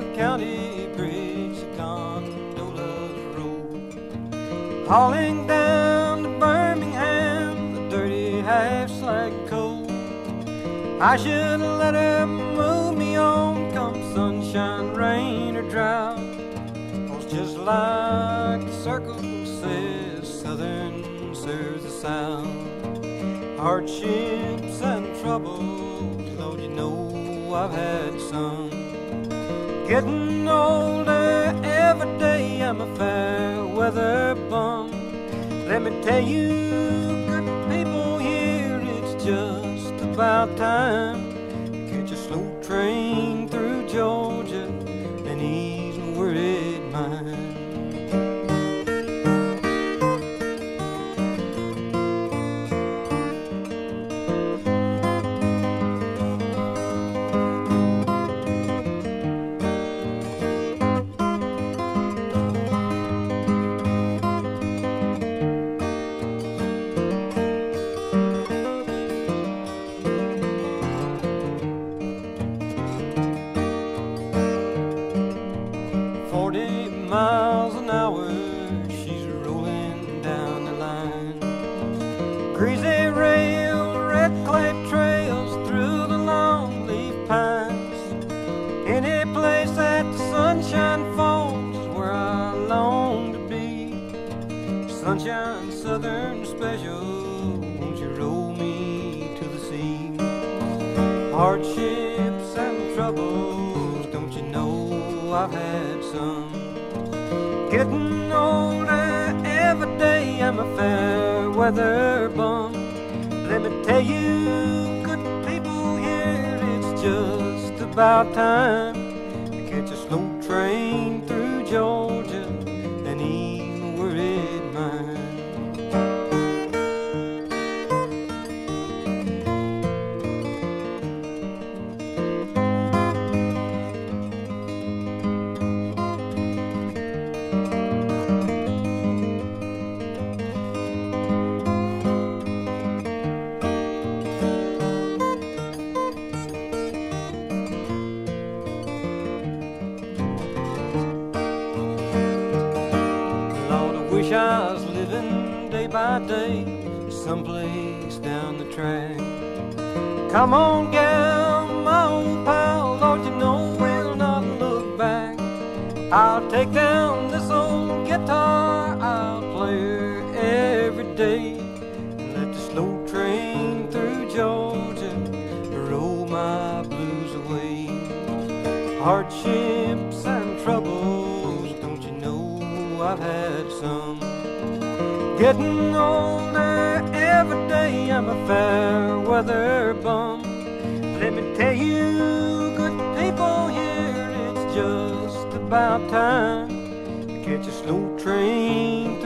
the county bridge, the gondolas roll, hauling down to Birmingham the dirty half-slag coal. I should have let her move me on, come sunshine, rain, or drought. Cause just like the circle says, Southern serves the South. Hardships and troubles, Lord, you know I've had some. Getting older every day, I'm a fair weather bum. Let me tell you, good people here, it's just about time. Catch a slow train Forty miles an hour, she's rolling down the line. Greasy rail, red clay trails through the long leaf pines. Any place that the sunshine falls where I long to be. Sunshine Southern special, won't you roll me to the sea? Hardships and troubles, I've had some? Getting older every day, I'm a fair weather bum. Let me tell you, good people here, it's just about time to catch a slow train through Georgia and ease my worried mind. Was living day by day, someplace down the track. Come on, gal, my old pal, Lord, you know we'll not look back. I'll take down this old guitar, I'll play her every day, let the slow train through Georgia roll my blues away. Hardships I've had some? Getting older every day, I'm a fair weather bum. Let me tell you, good people here, it's just about time to catch a slow train